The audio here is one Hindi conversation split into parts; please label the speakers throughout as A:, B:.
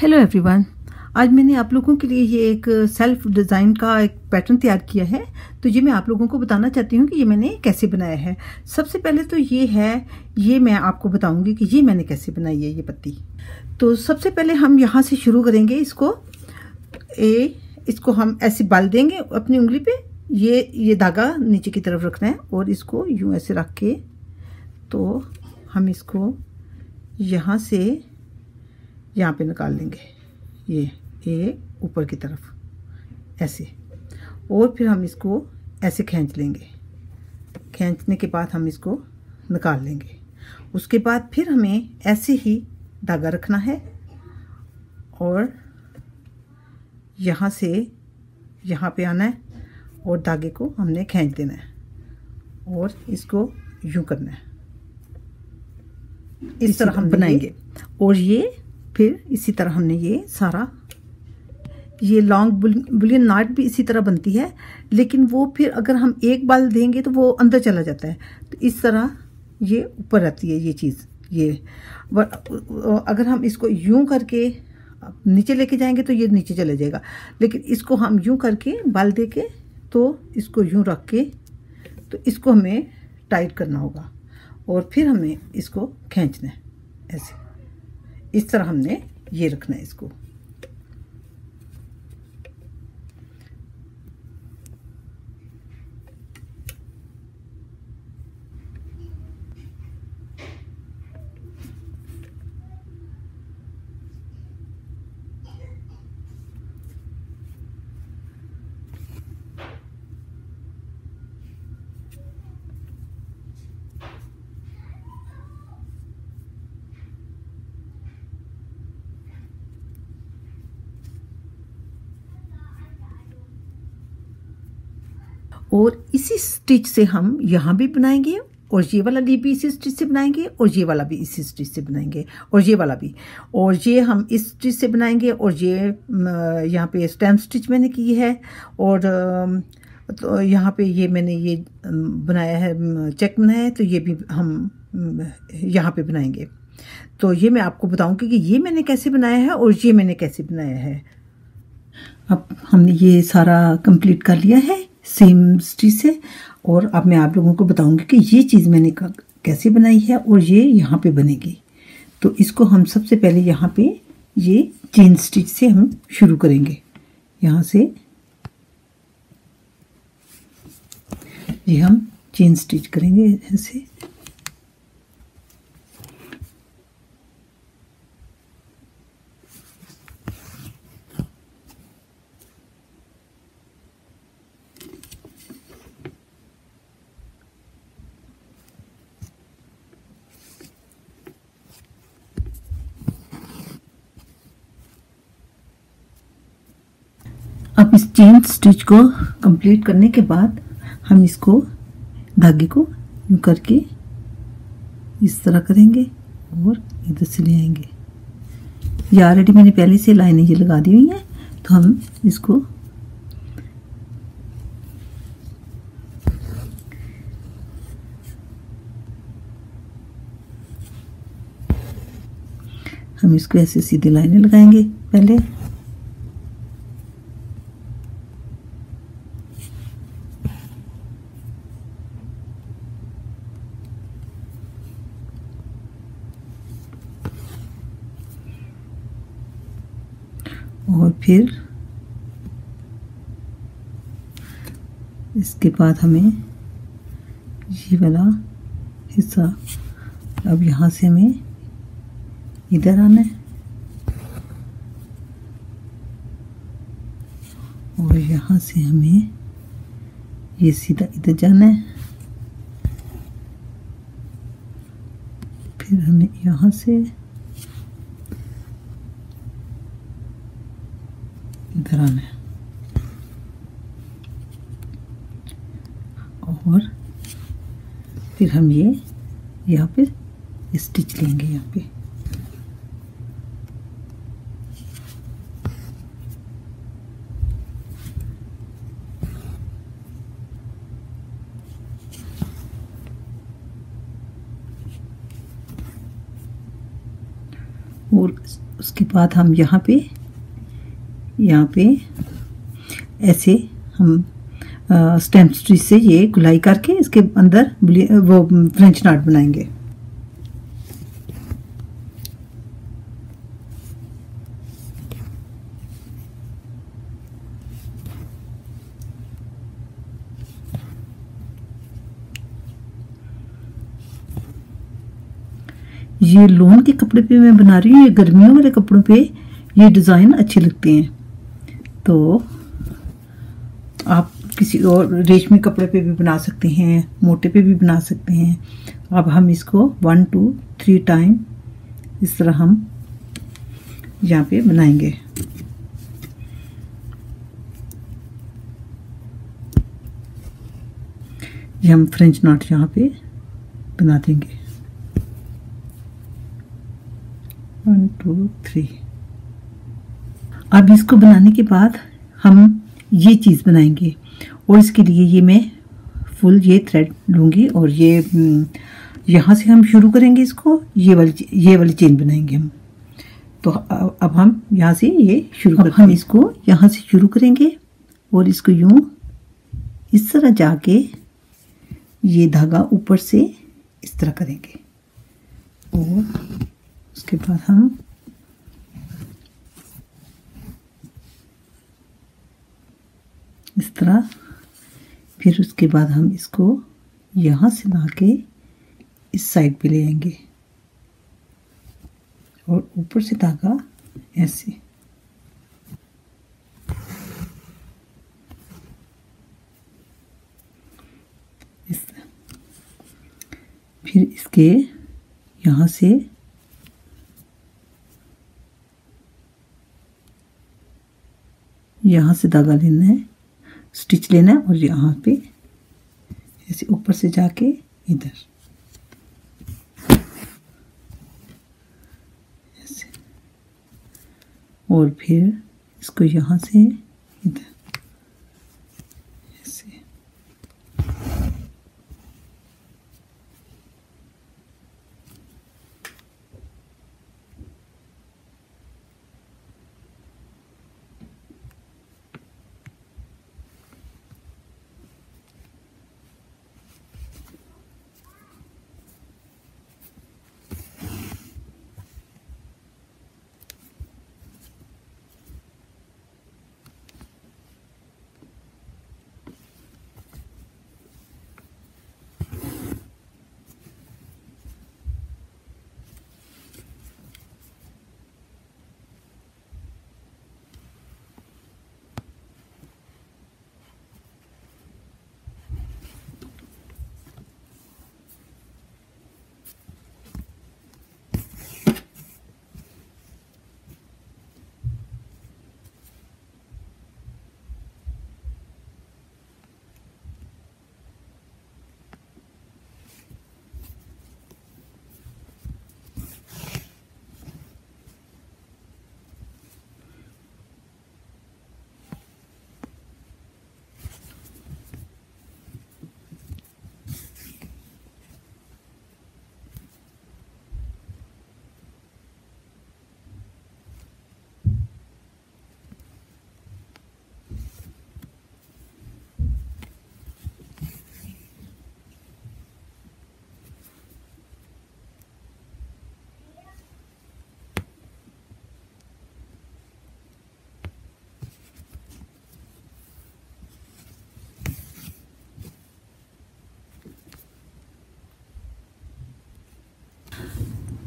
A: हेलो एवरीवन आज मैंने आप लोगों के लिए ये एक सेल्फ डिज़ाइन का एक पैटर्न तैयार किया है। तो ये मैं आप लोगों को बताना चाहती हूँ कि ये मैंने कैसे बनाया है। सबसे पहले तो ये है, ये मैं आपको बताऊँगी कि ये मैंने कैसे बनाई है ये पत्ती। तो सबसे पहले हम यहाँ से शुरू करेंगे इसको। ए, इसको हम ऐसे बाल देंगे अपनी उंगली पे। ये ये धागा नीचे की तरफ़ रखना है और इसको यूँ ऐसे रख के। तो हम इसको यहाँ से यहाँ पे निकाल लेंगे ये ये ऊपर की तरफ़। ऐसे। और फिर हम इसको ऐसे खींच लेंगे। खींचने के बाद हम इसको निकाल लेंगे। उसके बाद फिर हमें ऐसे ही धागा रखना है और यहाँ से यहाँ पे आना है और धागे को हमने खींच देना है और इसको यूँ करना है। इस तरह हम बनाएँगे। और ये फिर इसी तरह हमने ये सारा, ये लॉन्ग बुलियन नाट भी इसी तरह बनती है, लेकिन वो फिर अगर हम एक बाल देंगे तो वो अंदर चला जाता है। तो इस तरह ये ऊपर रहती है ये चीज़, ये। अगर हम इसको यूँ करके नीचे लेके जाएँगे तो ये नीचे चले जाएगा, लेकिन इसको हम यूँ करके बाल दे के तो इसको यूँ रख के तो इसको हमें टाइट करना होगा और फिर हमें इसको खींचना है, ऐसे। इस तरह हमने ये रखना है इसको। और इसी स्टिच से हम यहाँ भी बनाएँगे और ये वाला ली भी इसी स्टिच से बनाएँगे और ये वाला भी इसी स्टिच से बनाएँगे और ये वाला भी। और ये हम इस स्टिच से बनाएँगे और ये यहाँ पे स्टैम्प स्टिच मैंने की है और तो यहाँ पे ये मैंने ये बनाया है चेक बनाया है तो ये भी हम यहाँ पे बनाएँगे। तो ये मैं आपको बताऊँगी कि ये मैंने कैसे बनाया है और ये मैंने कैसे बनाया है। अब हमने ये सारा कंप्लीट कर लिया है। सेम स्टिच से, और अब मैं आप लोगों को बताऊँगी कि ये चीज़ मैंने कैसे बनाई है और ये यहाँ पे बनेगी। तो इसको हम सबसे पहले यहाँ पे ये चेन स्टिच से हम शुरू करेंगे। यहाँ से ये हम चेन स्टिच करेंगे ऐसे अब इस चेन स्टिच को कंप्लीट करने के बाद हम इसको धागे को करके इस तरह करेंगे और इधर से ले आएँगे। ये ऑलरेडी मैंने पहले से लाइनें ये लगा दी हुई हैं तो हम इसको हम इसको ऐसे सीधी लाइनें लगाएँगे पहले। और फिर इसके बाद हमें ये वाला हिस्सा, अब यहाँ से हमें इधर आना है। और यहाँ से हमें ये सीधा इधर जाना है। फिर हमें यहाँ से इधर आना है और फिर हम ये यहाँ पे स्टिच लेंगे यहाँ पे। और उसके बाद हम यहाँ पे यहाँ पे ऐसे हम स्टेम स्ट्रीच से ये गुलाई करके इसके अंदर वो फ्रेंच नाट बनाएँगे। ये लोन के कपड़े पे मैं बना रही हूँ, ये गर्मियों वाले कपड़ों पे ये डिज़ाइन अच्छे लगते हैं। तो आप किसी और रेशमी कपड़े पे भी बना सकते हैं, मोटे पे भी बना सकते हैं। अब हम इसको वन टू थ्री टाइम इस तरह हम यहाँ पे बनाएँगे। ये हम फ्रेंच नॉट यहाँ पे बना देंगे। वन टू थ्री अब इसको बनाने के बाद हम ये चीज़ बनाएँगे। और इसके लिए ये मैं फुल ये थ्रेड लूँगी और ये हम्म, यहाँ से हम शुरू करेंगे इसको ये वाली ये वाली चेन बनाएँगे हम। तो अब हम यहाँ से ये शुरू कर हम इसको यहाँ से शुरू करेंगे और इसको यूँ इस तरह जाके ये धागा ऊपर से इस तरह करेंगे। और उसके बाद हम इस तरह। फिर उसके बाद हम इसको यहाँ से ला के इस साइड पे ले आएँगे। और ऊपर से धागा ऐसे। इस फिर इसके यहाँ से यहाँ से धागा लेना है। स्टिच लेना है और यहाँ पे ऐसे ऊपर से जाके इधर। ऐसे। और फिर इसको यहाँ से इधर।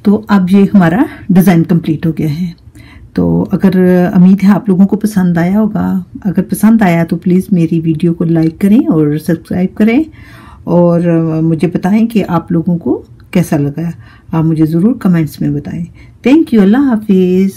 A: तो अब ये हमारा डिज़ाइन कंप्लीट हो गया है। तो अगर उम्मीद है, आप लोगों को पसंद आया होगा। अगर पसंद आया तो प्लीज़ मेरी वीडियो को लाइक करें और सब्सक्राइब करें। और मुझे बताएँ कि आप लोगों को कैसा लगा। आप मुझे ज़रूर कमेंट्स में बताएँ। थैंक यू अल्लाह हाफिज़